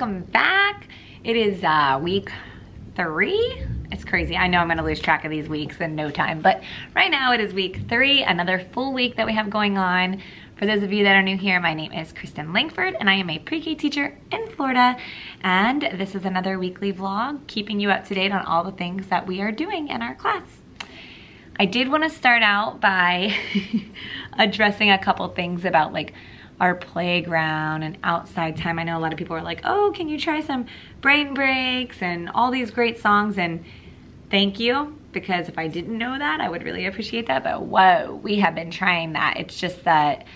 Welcome back. It is uh, week three. It's crazy. I know I'm gonna lose track of these weeks in no time, but right now it is week three, another full week that we have going on. For those of you that are new here, my name is Kristen Lankford and I am a pre-K teacher in Florida. And this is another weekly vlog, keeping you up to date on all the things that we are doing in our class. I did wanna start out by addressing a couple things about like our playground and outside time. I know a lot of people are like, oh, can you try some brain breaks and all these great songs and thank you because if I didn't know that, I would really appreciate that. But whoa, we have been trying that. It's just that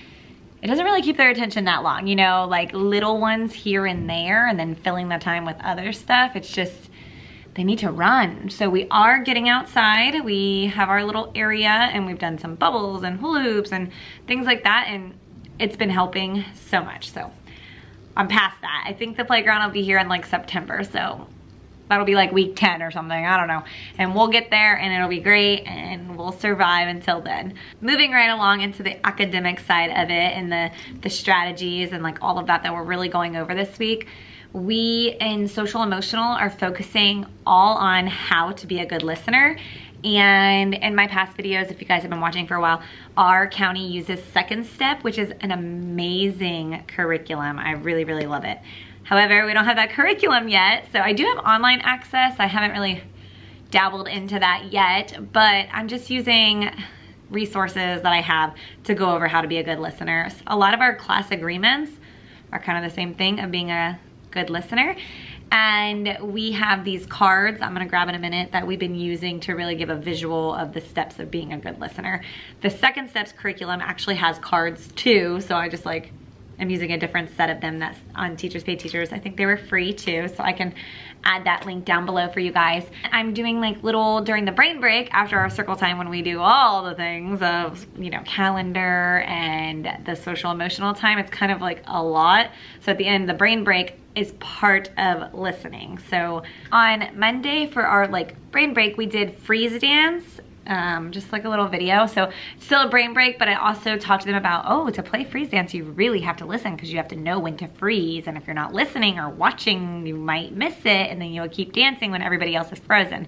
it doesn't really keep their attention that long, you know, like little ones here and there and then filling the time with other stuff. It's just, they need to run. So we are getting outside. We have our little area and we've done some bubbles and hula hoops and things like that. And it's been helping so much. So I'm past that. I think the playground will be here in like September. So that'll be like week 10 or something. I don't know. And we'll get there and it'll be great and we'll survive until then. Moving right along into the academic side of it and the, the strategies and like all of that that we're really going over this week. We in social emotional are focusing all on how to be a good listener and in my past videos, if you guys have been watching for a while, our county uses Second Step, which is an amazing curriculum. I really, really love it. However, we don't have that curriculum yet, so I do have online access. I haven't really dabbled into that yet, but I'm just using resources that I have to go over how to be a good listener. A lot of our class agreements are kind of the same thing of being a good listener. And we have these cards, I'm gonna grab in a minute, that we've been using to really give a visual of the steps of being a good listener. The second steps curriculum actually has cards too, so I just like, I'm using a different set of them that's on Teachers Pay Teachers. I think they were free too, so I can add that link down below for you guys. I'm doing like little, during the brain break after our circle time when we do all the things of, you know, calendar and the social emotional time, it's kind of like a lot. So at the end, the brain break, is part of listening. So on Monday for our like brain break, we did freeze dance, um, just like a little video. So still a brain break, but I also talked to them about, oh, to play freeze dance, you really have to listen because you have to know when to freeze. And if you're not listening or watching, you might miss it and then you'll keep dancing when everybody else is frozen.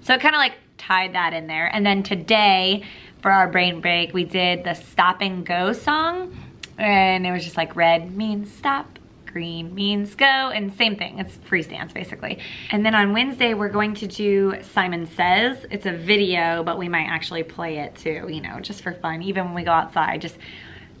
So it kind of like tied that in there. And then today for our brain break, we did the stop and go song and it was just like red means stop green means go, and same thing, it's freeze dance basically. And then on Wednesday, we're going to do Simon Says. It's a video, but we might actually play it too, you know, just for fun, even when we go outside, just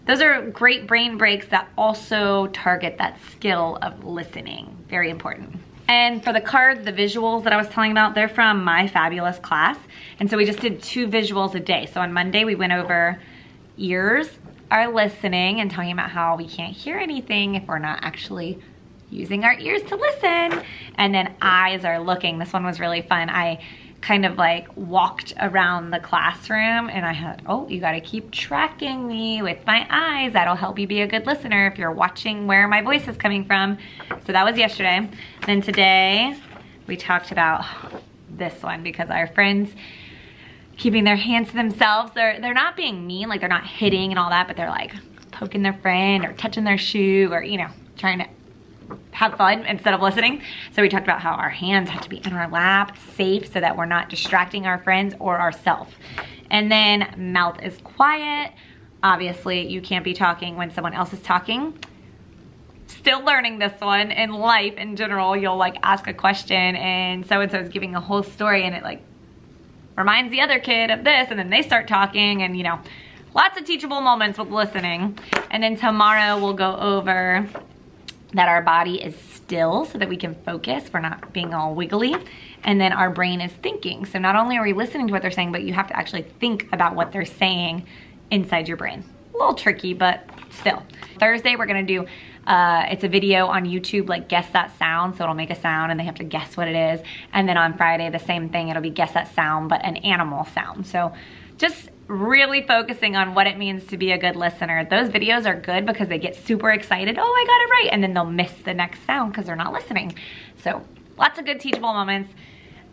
those are great brain breaks that also target that skill of listening. Very important. And for the cards, the visuals that I was telling about, they're from my fabulous class. And so we just did two visuals a day. So on Monday, we went over ears, are listening and talking about how we can't hear anything if we're not actually using our ears to listen. And then eyes are looking. This one was really fun. I kind of like walked around the classroom and I had, oh, you gotta keep tracking me with my eyes. That'll help you be a good listener if you're watching where my voice is coming from. So that was yesterday. Then today we talked about this one because our friends keeping their hands to themselves. They're, they're not being mean, like they're not hitting and all that, but they're like poking their friend or touching their shoe or, you know, trying to have fun instead of listening. So we talked about how our hands have to be in our lap, safe, so that we're not distracting our friends or ourselves. And then mouth is quiet. Obviously, you can't be talking when someone else is talking. Still learning this one in life in general. You'll like ask a question and so-and-so is giving a whole story and it like reminds the other kid of this and then they start talking and you know, lots of teachable moments with listening. And then tomorrow we'll go over that our body is still so that we can focus. We're not being all wiggly. And then our brain is thinking. So not only are we listening to what they're saying, but you have to actually think about what they're saying inside your brain. A little tricky, but still. Thursday, we're gonna do uh, it's a video on YouTube, like guess that sound. So it'll make a sound and they have to guess what it is. And then on Friday, the same thing, it'll be guess that sound, but an animal sound. So just really focusing on what it means to be a good listener. Those videos are good because they get super excited. Oh, I got it right. And then they'll miss the next sound because they're not listening. So lots of good teachable moments.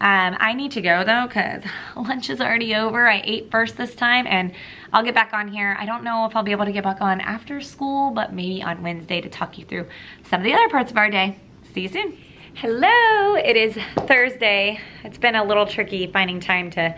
Um, I need to go though because lunch is already over. I ate first this time and I'll get back on here. I don't know if I'll be able to get back on after school, but maybe on Wednesday to talk you through some of the other parts of our day. See you soon. Hello, it is Thursday. It's been a little tricky finding time to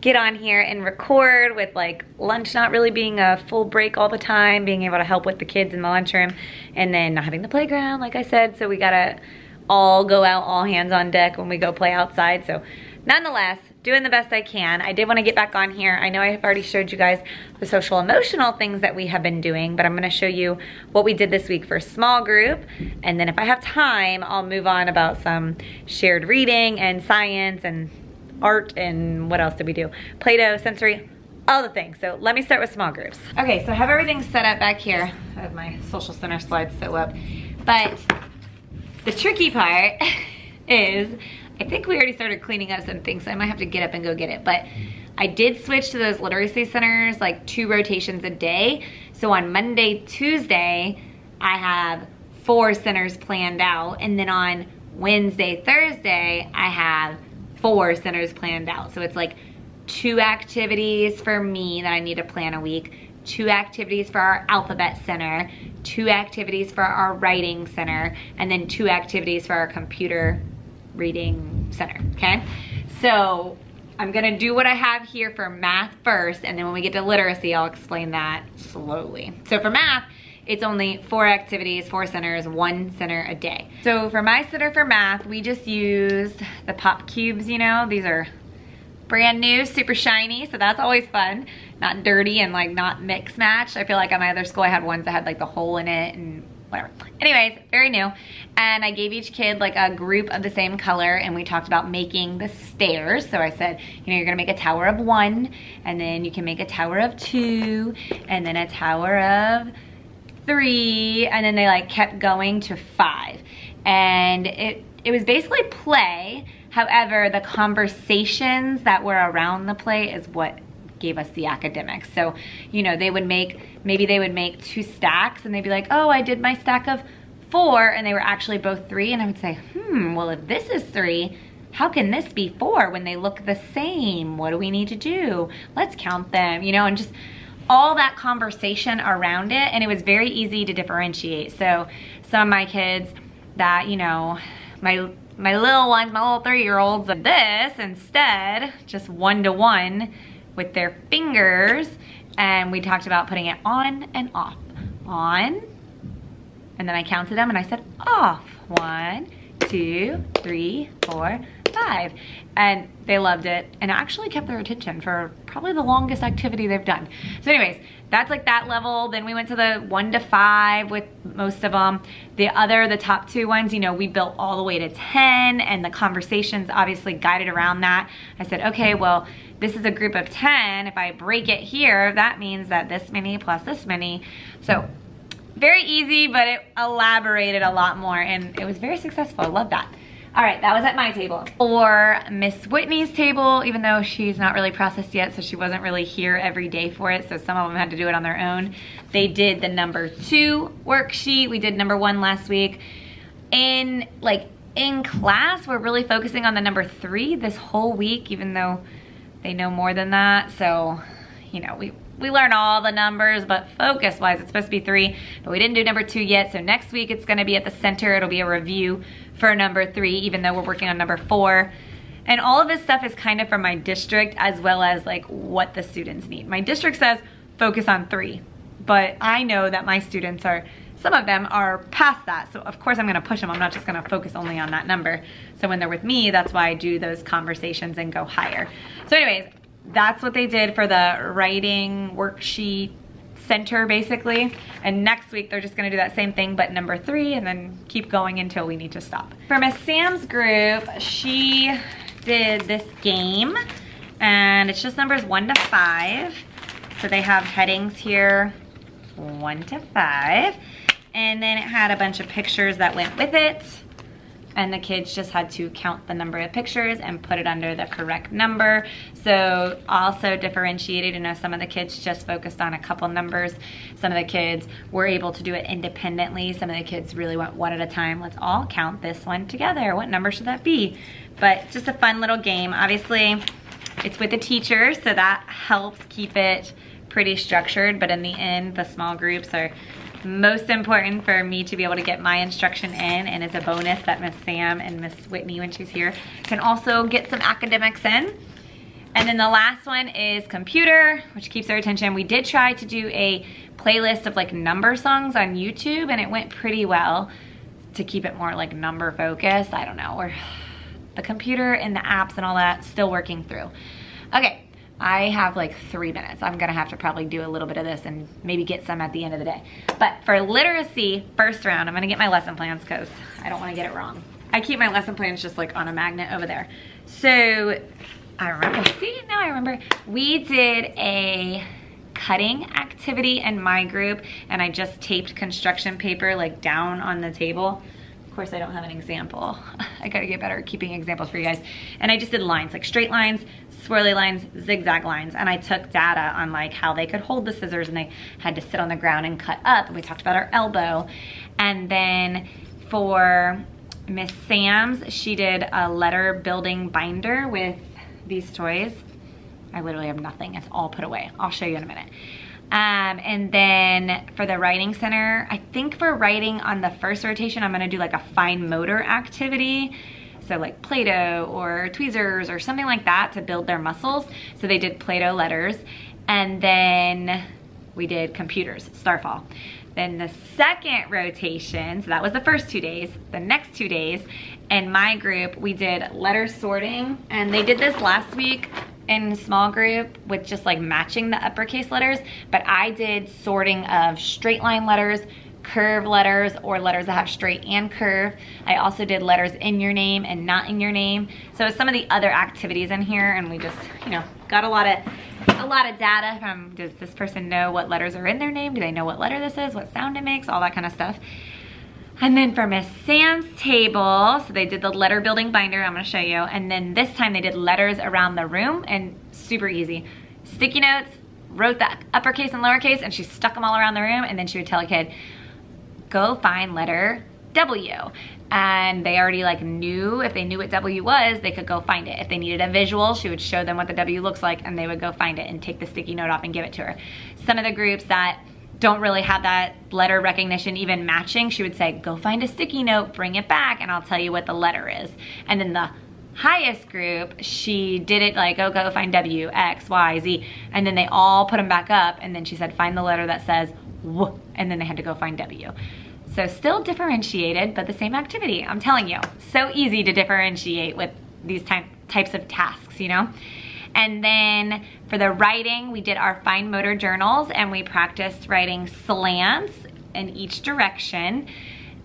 get on here and record with like lunch not really being a full break all the time, being able to help with the kids in the lunchroom, and then not having the playground, like I said, so we gotta all go out, all hands on deck when we go play outside. So nonetheless, doing the best I can. I did want to get back on here. I know I've already showed you guys the social emotional things that we have been doing, but I'm going to show you what we did this week for small group. And then if I have time, I'll move on about some shared reading and science and art and what else did we do? Play-Doh, sensory, all the things. So let me start with small groups. Okay, so I have everything set up back here. I have my social center slides set up. But the tricky part is, I think we already started cleaning up some things, so I might have to get up and go get it. But I did switch to those literacy centers, like two rotations a day. So on Monday, Tuesday, I have four centers planned out. And then on Wednesday, Thursday, I have four centers planned out. So it's like two activities for me that I need to plan a week, two activities for our alphabet center, two activities for our writing center, and then two activities for our computer reading center, okay? So I'm gonna do what I have here for math first, and then when we get to literacy, I'll explain that slowly. So for math, it's only four activities, four centers, one center a day. So for my center for math, we just used the pop cubes, you know, these are brand new, super shiny, so that's always fun. Not dirty and like not mix matched. I feel like at my other school I had ones that had like the hole in it and whatever. Anyways, very new. And I gave each kid like a group of the same color and we talked about making the stairs. So I said, you know, you're gonna make a tower of one and then you can make a tower of two and then a tower of three and then they like kept going to five. And it, it was basically play However, the conversations that were around the play is what gave us the academics. So, you know, they would make, maybe they would make two stacks and they'd be like, oh, I did my stack of four and they were actually both three. And I would say, hmm, well, if this is three, how can this be four when they look the same? What do we need to do? Let's count them, you know, and just all that conversation around it. And it was very easy to differentiate. So some of my kids that, you know, my my little ones, my little three-year-olds, this instead, just one-to-one with their fingers. And we talked about putting it on and off. On, and then I counted them and I said off. One, two, three, four, five. And they loved it and actually kept their attention for probably the longest activity they've done. So anyways, that's like that level. Then we went to the one to five with most of them. The other, the top two ones, you know, we built all the way to 10 and the conversations obviously guided around that. I said, okay, well, this is a group of 10. If I break it here, that means that this many plus this many. So very easy, but it elaborated a lot more and it was very successful. I love that. All right, that was at my table. For Miss Whitney's table, even though she's not really processed yet, so she wasn't really here every day for it, so some of them had to do it on their own. They did the number two worksheet. We did number one last week. In like in class, we're really focusing on the number three this whole week, even though they know more than that. So, you know, we we learn all the numbers, but focus wise, it's supposed to be three, but we didn't do number two yet. So next week it's gonna be at the center. It'll be a review for number three, even though we're working on number four. And all of this stuff is kind of from my district as well as like what the students need. My district says focus on three, but I know that my students are, some of them are past that. So of course I'm gonna push them. I'm not just gonna focus only on that number. So when they're with me, that's why I do those conversations and go higher. So anyways, that's what they did for the writing worksheet center basically. And next week they're just gonna do that same thing but number three and then keep going until we need to stop. For Miss Sam's group, she did this game and it's just numbers one to five. So they have headings here, one to five. And then it had a bunch of pictures that went with it. And the kids just had to count the number of pictures and put it under the correct number. So also differentiated, you know, some of the kids just focused on a couple numbers. Some of the kids were able to do it independently. Some of the kids really went one at a time. Let's all count this one together. What number should that be? But just a fun little game. Obviously, it's with the teacher, so that helps keep it pretty structured. But in the end, the small groups are most important for me to be able to get my instruction in and it's a bonus that Miss Sam and Miss Whitney when she's here can also get some academics in. And then the last one is computer, which keeps their attention. We did try to do a playlist of like number songs on YouTube and it went pretty well to keep it more like number focused. I don't know, or the computer and the apps and all that still working through. Okay, I have like three minutes. I'm gonna have to probably do a little bit of this and maybe get some at the end of the day. But for literacy, first round, I'm gonna get my lesson plans because I don't wanna get it wrong. I keep my lesson plans just like on a magnet over there. So I remember, see, now I remember. We did a cutting activity in my group and I just taped construction paper like down on the table. Of course, I don't have an example. I gotta get better at keeping examples for you guys. And I just did lines, like straight lines, swirly lines, zigzag lines, and I took data on like how they could hold the scissors and they had to sit on the ground and cut up. We talked about our elbow. And then for Miss Sam's, she did a letter building binder with these toys. I literally have nothing, it's all put away. I'll show you in a minute. Um, and then for the writing center, I think for writing on the first rotation, I'm gonna do like a fine motor activity so like Play-Doh or tweezers or something like that to build their muscles. So they did Play-Doh letters. And then we did computers, Starfall. Then the second rotation, so that was the first two days, the next two days, in my group, we did letter sorting. And they did this last week in small group with just like matching the uppercase letters, but I did sorting of straight line letters, curve letters or letters that have straight and curve. I also did letters in your name and not in your name. So some of the other activities in here and we just, you know, got a lot of a lot of data from does this person know what letters are in their name? Do they know what letter this is? What sound it makes? All that kind of stuff. And then for Miss Sam's table, so they did the letter building binder, I'm gonna show you. And then this time they did letters around the room and super easy. Sticky notes, wrote the uppercase and lowercase and she stuck them all around the room and then she would tell a kid, go find letter W. And they already like knew, if they knew what W was, they could go find it. If they needed a visual, she would show them what the W looks like and they would go find it and take the sticky note off and give it to her. Some of the groups that don't really have that letter recognition even matching, she would say, go find a sticky note, bring it back, and I'll tell you what the letter is. And then the highest group, she did it like, oh, go find W, X, Y, Z, and then they all put them back up, and then she said, find the letter that says W, and then they had to go find W. So still differentiated, but the same activity, I'm telling you. So easy to differentiate with these ty types of tasks, you know? And then for the writing, we did our fine motor journals and we practiced writing slants in each direction.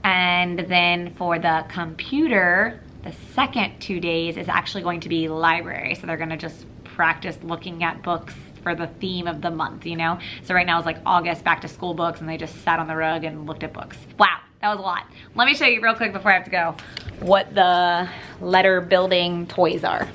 And then for the computer, the second two days is actually going to be library. So they're gonna just practice looking at books for the theme of the month, you know? So right now it's like August back to school books and they just sat on the rug and looked at books. Wow, that was a lot. Let me show you real quick before I have to go what the letter building toys are.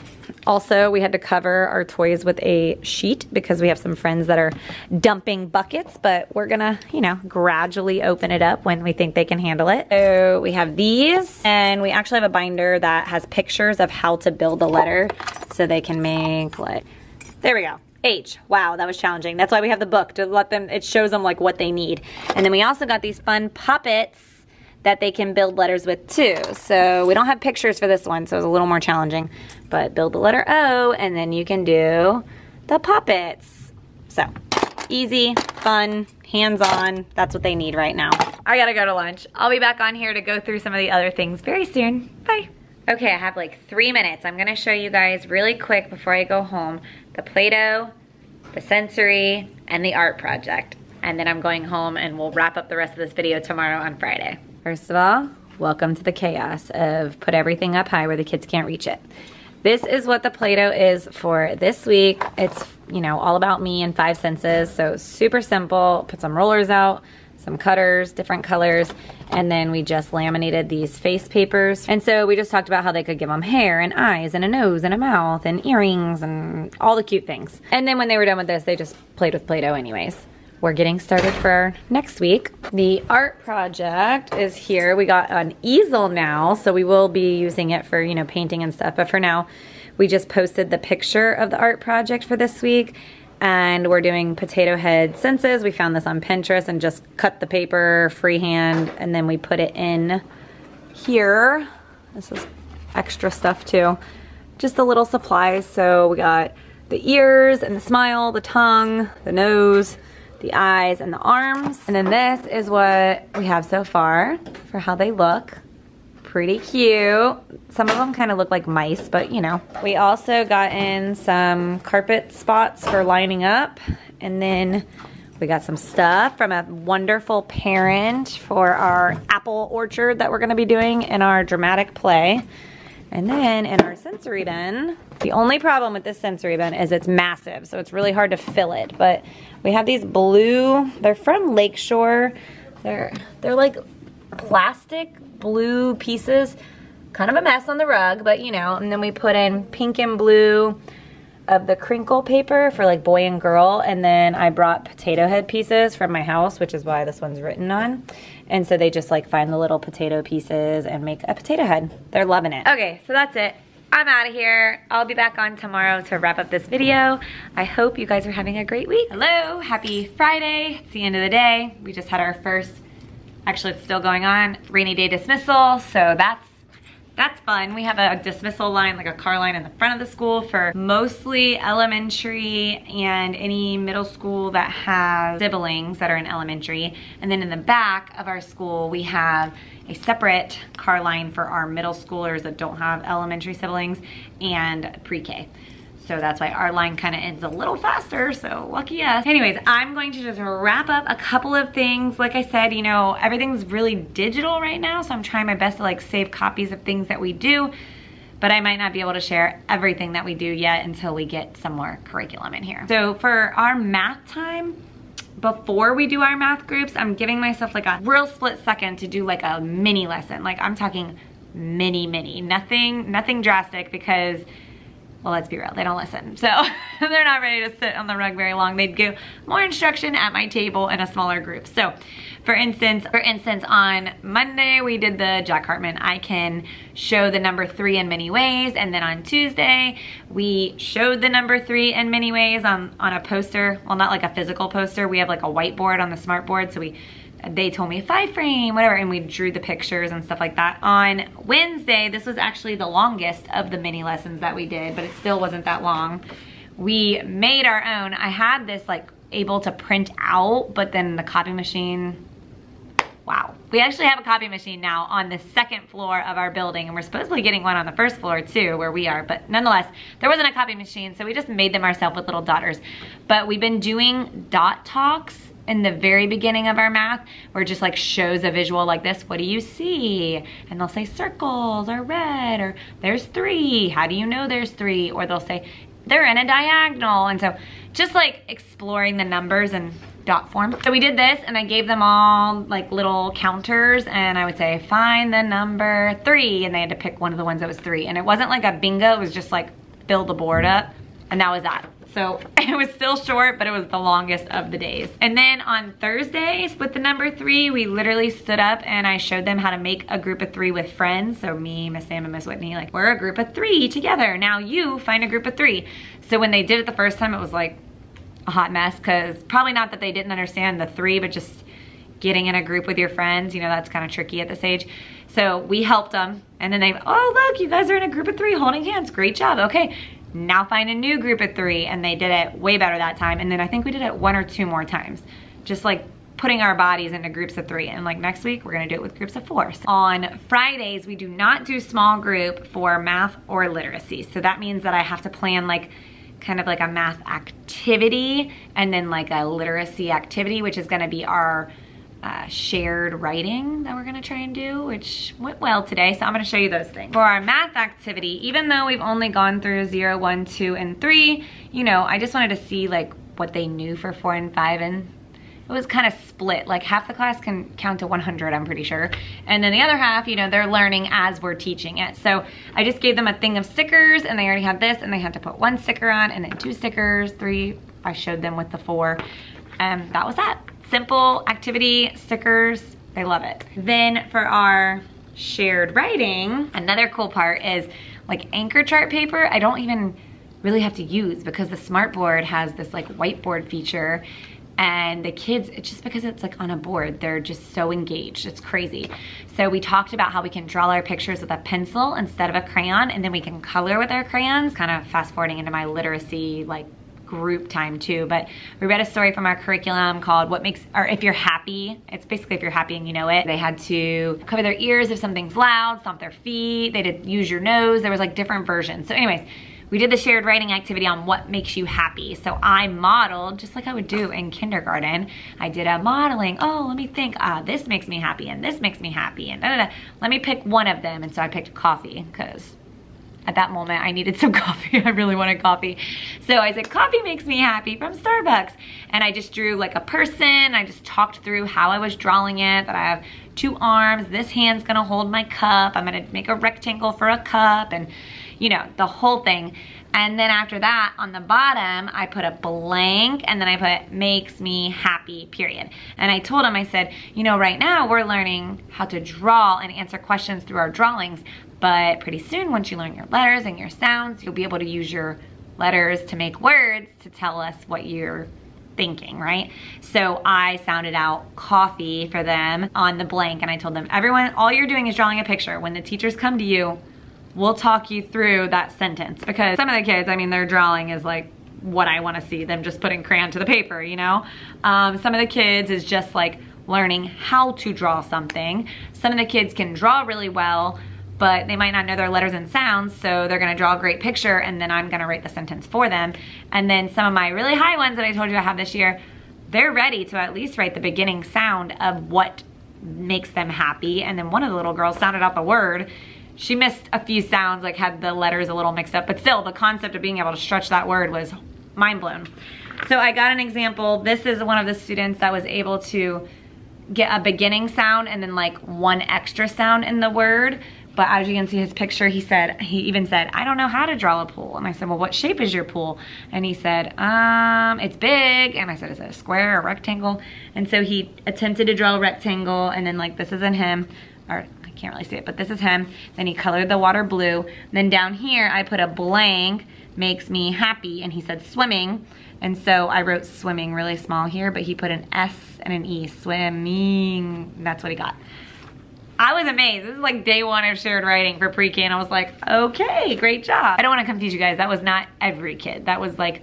Also, we had to cover our toys with a sheet because we have some friends that are dumping buckets, but we're gonna, you know, gradually open it up when we think they can handle it. So we have these, and we actually have a binder that has pictures of how to build a letter so they can make like, there we go. H. Wow, that was challenging. That's why we have the book to let them, it shows them like what they need. And then we also got these fun puppets that they can build letters with too. So we don't have pictures for this one, so it's a little more challenging. But build the letter O and then you can do the puppets. So easy, fun, hands-on. That's what they need right now. I gotta go to lunch. I'll be back on here to go through some of the other things very soon. Bye. Okay, I have like three minutes. I'm gonna show you guys really quick before I go home the Play-Doh, the sensory, and the art project. And then I'm going home and we'll wrap up the rest of this video tomorrow on Friday. First of all, welcome to the chaos of put everything up high where the kids can't reach it. This is what the Play-Doh is for this week. It's, you know, all about me and five senses. So super simple. Put some rollers out, some cutters, different colors, and then we just laminated these face papers. And so we just talked about how they could give them hair and eyes and a nose and a mouth and earrings and all the cute things. And then when they were done with this, they just played with Play-Doh anyways. We're getting started for next week. The art project is here. We got an easel now, so we will be using it for, you know, painting and stuff. But for now, we just posted the picture of the art project for this week and we're doing potato head senses. We found this on Pinterest and just cut the paper freehand and then we put it in here. This is extra stuff too. Just the little supplies. So we got the ears and the smile, the tongue, the nose, the eyes, and the arms. And then this is what we have so far for how they look pretty cute. Some of them kind of look like mice, but you know. We also got in some carpet spots for lining up. And then we got some stuff from a wonderful parent for our apple orchard that we're gonna be doing in our dramatic play. And then in our sensory bin, the only problem with this sensory bin is it's massive, so it's really hard to fill it. But we have these blue, they're from Lakeshore. They're, they're like plastic blue pieces. Kind of a mess on the rug, but you know, and then we put in pink and blue of the crinkle paper for like boy and girl and then I brought potato head pieces from my house which is why this one's written on and so they just like find the little potato pieces and make a potato head they're loving it okay so that's it I'm out of here. I'll be back on tomorrow to wrap up this video. I hope you guys are having a great week. Hello, happy Friday. It's the end of the day. We just had our first Actually, it's still going on. Rainy day dismissal, so that's that's fun. We have a dismissal line, like a car line in the front of the school for mostly elementary and any middle school that has siblings that are in elementary. And then in the back of our school, we have a separate car line for our middle schoolers that don't have elementary siblings and pre-K. So that's why our line kind of ends a little faster, so lucky us. Anyways, I'm going to just wrap up a couple of things. Like I said, you know, everything's really digital right now, so I'm trying my best to like save copies of things that we do, but I might not be able to share everything that we do yet until we get some more curriculum in here. So for our math time, before we do our math groups, I'm giving myself like a real split second to do like a mini lesson. Like I'm talking mini, mini, nothing, nothing drastic because well, let's be real, they don't listen. So they're not ready to sit on the rug very long. They'd give more instruction at my table in a smaller group. So for instance, for instance, on Monday, we did the Jack Hartmann, I can show the number three in many ways. And then on Tuesday, we showed the number three in many ways on, on a poster. Well, not like a physical poster. We have like a whiteboard on the smartboard. So we they told me five frame, whatever, and we drew the pictures and stuff like that. On Wednesday, this was actually the longest of the mini lessons that we did, but it still wasn't that long. We made our own. I had this like able to print out, but then the copy machine, wow. We actually have a copy machine now on the second floor of our building, and we're supposedly getting one on the first floor too, where we are, but nonetheless, there wasn't a copy machine, so we just made them ourselves with little dotters. But we've been doing dot talks in the very beginning of our math where it just like shows a visual like this, what do you see? And they'll say circles or red or there's three. How do you know there's three? Or they'll say they're in a diagonal. And so just like exploring the numbers and dot form. So we did this and I gave them all like little counters and I would say find the number three and they had to pick one of the ones that was three. And it wasn't like a bingo, it was just like fill the board up and that was that. So it was still short, but it was the longest of the days. And then on Thursdays with the number three, we literally stood up and I showed them how to make a group of three with friends. So me, Miss Sam, and Miss Whitney, like we're a group of three together. Now you find a group of three. So when they did it the first time, it was like a hot mess because probably not that they didn't understand the three, but just getting in a group with your friends, you know, that's kind of tricky at this age. So we helped them and then they, oh, look, you guys are in a group of three holding hands. Great job. Okay, now find a new group of three and they did it way better that time. And then I think we did it one or two more times. Just like putting our bodies into groups of three. And like next week we're gonna do it with groups of four. So on Fridays we do not do small group for math or literacy. So that means that I have to plan like kind of like a math activity and then like a literacy activity which is gonna be our uh, shared writing that we're gonna try and do, which went well today. So I'm gonna show you those things. For our math activity, even though we've only gone through zero, one, two, and three, you know, I just wanted to see like what they knew for four and five and it was kind of split. Like half the class can count to 100, I'm pretty sure. And then the other half, you know, they're learning as we're teaching it. So I just gave them a thing of stickers and they already had this and they had to put one sticker on and then two stickers, three, I showed them with the four. And that was that. Simple activity, stickers, they love it. Then for our shared writing, another cool part is like anchor chart paper, I don't even really have to use because the smartboard has this like whiteboard feature and the kids it's just because it's like on a board they're just so engaged it's crazy so we talked about how we can draw our pictures with a pencil instead of a crayon and then we can color with our crayons kind of fast forwarding into my literacy like group time too but we read a story from our curriculum called what makes or if you're happy it's basically if you're happy and you know it they had to cover their ears if something's loud stomp their feet they did use your nose there was like different versions so anyways we did the shared writing activity on what makes you happy. So I modeled, just like I would do in kindergarten, I did a modeling. Oh, let me think, ah, this makes me happy and this makes me happy and da, da, da. Let me pick one of them. And so I picked coffee because at that moment I needed some coffee. I really wanted coffee. So I said, coffee makes me happy from Starbucks. And I just drew like a person. I just talked through how I was drawing it, that I have two arms. This hand's gonna hold my cup. I'm gonna make a rectangle for a cup and you know, the whole thing. And then after that, on the bottom, I put a blank and then I put makes me happy, period. And I told him, I said, you know, right now we're learning how to draw and answer questions through our drawings. But pretty soon, once you learn your letters and your sounds, you'll be able to use your letters to make words to tell us what you're thinking, right? So I sounded out coffee for them on the blank and I told them, everyone, all you're doing is drawing a picture. When the teachers come to you, we'll talk you through that sentence because some of the kids, I mean, their drawing is like what I wanna see, them just putting crayon to the paper, you know? Um, some of the kids is just like learning how to draw something. Some of the kids can draw really well, but they might not know their letters and sounds, so they're gonna draw a great picture and then I'm gonna write the sentence for them. And then some of my really high ones that I told you I have this year, they're ready to at least write the beginning sound of what makes them happy. And then one of the little girls sounded out the word she missed a few sounds, like had the letters a little mixed up, but still the concept of being able to stretch that word was mind blown. So I got an example. This is one of the students that was able to get a beginning sound and then like one extra sound in the word. But as you can see his picture, he said, he even said, I don't know how to draw a pool. And I said, well, what shape is your pool? And he said, um, it's big. And I said, is it a square or a rectangle? And so he attempted to draw a rectangle and then like, this isn't him, or I can't really see it, but this is him. Then he colored the water blue. Then down here, I put a blank, makes me happy, and he said swimming. And so I wrote swimming really small here, but he put an S and an E, swimming. That's what he got. I was amazed. This is like day one of shared writing for pre-K and I was like, okay, great job. I don't wanna confuse you guys. That was not every kid. That was like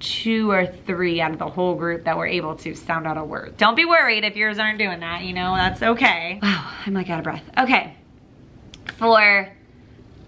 two or three out of the whole group that were able to sound out a word. Don't be worried if yours aren't doing that, you know, that's okay. Wow, I'm like out of breath. Okay, for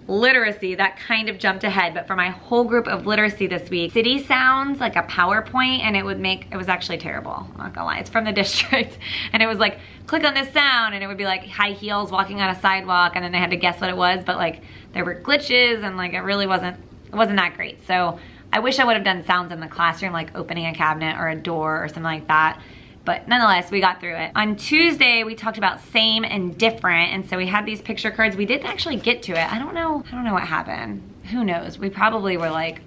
literacy, that kind of jumped ahead, but for my whole group of literacy this week, city sounds like a PowerPoint and it would make, it was actually terrible, I'm not gonna lie. It's from the district and it was like, click on this sound and it would be like high heels walking on a sidewalk and then they had to guess what it was, but like there were glitches and like it really wasn't, it wasn't that great. So I wish I would have done sounds in the classroom, like opening a cabinet or a door or something like that. But nonetheless, we got through it. On Tuesday, we talked about same and different. And so we had these picture cards. We didn't actually get to it. I don't know. I don't know what happened. Who knows? We probably were like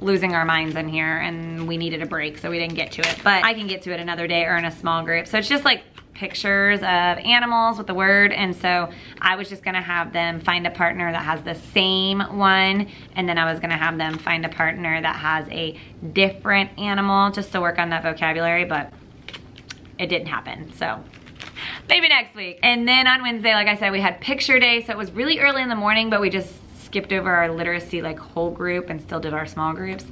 losing our minds in here and we needed a break so we didn't get to it but I can get to it another day or in a small group so it's just like pictures of animals with the word and so I was just gonna have them find a partner that has the same one and then I was gonna have them find a partner that has a different animal just to work on that vocabulary but it didn't happen so maybe next week and then on Wednesday like I said we had picture day so it was really early in the morning but we just skipped over our literacy like whole group and still did our small groups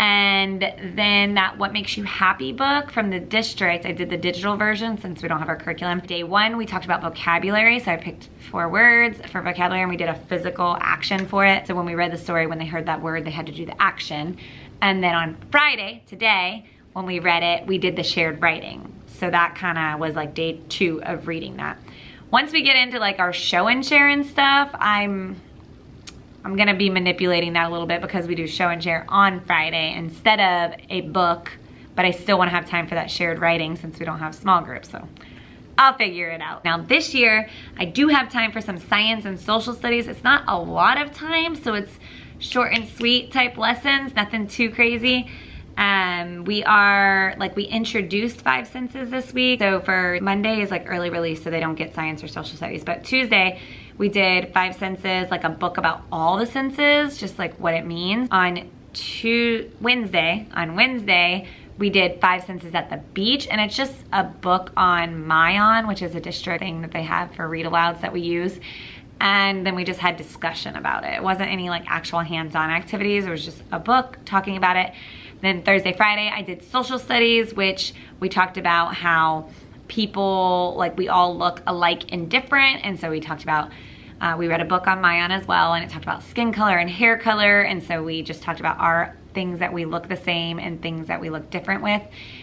and then that What Makes You Happy book from the district. I did the digital version since we don't have our curriculum. Day one, we talked about vocabulary. So I picked four words for vocabulary and we did a physical action for it. So when we read the story, when they heard that word, they had to do the action. And then on Friday, today, when we read it, we did the shared writing. So that kind of was like day two of reading that. Once we get into like our show and share and stuff, I'm I'm gonna be manipulating that a little bit because we do show and share on Friday instead of a book but I still wanna have time for that shared writing since we don't have small groups, so I'll figure it out. Now this year, I do have time for some science and social studies. It's not a lot of time, so it's short and sweet type lessons, nothing too crazy. Um, we are, like we introduced five senses this week. So for Monday is like early release so they don't get science or social studies. But Tuesday, we did five senses, like a book about all the senses, just like what it means. On to Wednesday, on Wednesday, we did Five Senses at the Beach, and it's just a book on myON, which is a district thing that they have for read alouds that we use. And then we just had discussion about it. It wasn't any like actual hands-on activities. It was just a book talking about it. Then Thursday, Friday, I did social studies, which we talked about how people, like we all look alike and different. And so we talked about uh, we read a book on myON as well, and it talked about skin color and hair color. And so we just talked about our things that we look the same and things that we look different with.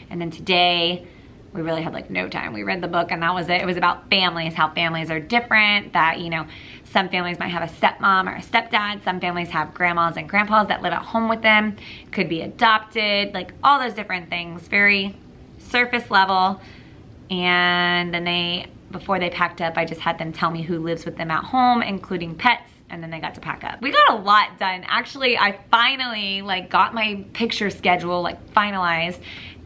And then today, we really had like no time. We read the book and that was it. It was about families, how families are different, that, you know, some families might have a stepmom or a stepdad. Some families have grandmas and grandpas that live at home with them, could be adopted, like all those different things, very surface level. And then they, before they packed up, I just had them tell me who lives with them at home, including pets, and then they got to pack up. We got a lot done. Actually, I finally like got my picture schedule like finalized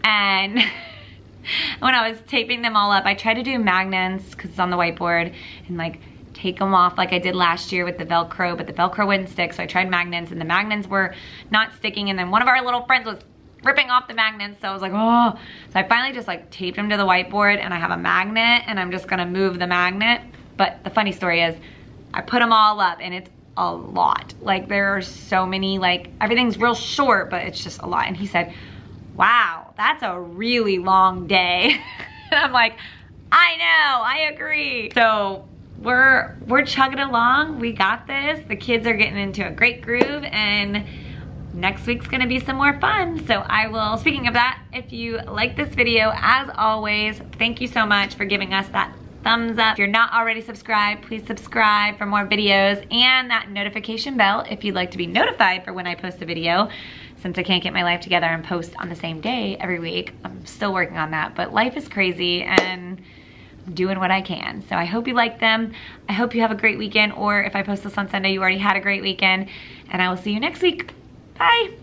and when I was taping them all up, I tried to do magnets because it's on the whiteboard and like take them off like I did last year with the Velcro, but the Velcro wouldn't stick. So I tried magnets and the magnets were not sticking. And then one of our little friends was ripping off the magnets. So I was like, oh. So I finally just like taped them to the whiteboard and I have a magnet and I'm just gonna move the magnet. But the funny story is I put them all up and it's a lot. Like there are so many, like everything's real short, but it's just a lot. And he said, wow, that's a really long day. and I'm like, I know, I agree. So we're, we're chugging along. We got this. The kids are getting into a great groove and next week's gonna be some more fun. So I will, speaking of that, if you like this video, as always, thank you so much for giving us that thumbs up. If you're not already subscribed, please subscribe for more videos and that notification bell if you'd like to be notified for when I post a video. Since I can't get my life together and post on the same day every week, I'm still working on that, but life is crazy and doing what I can. So I hope you like them. I hope you have a great weekend, or if I post this on Sunday, you already had a great weekend, and I will see you next week. Bye.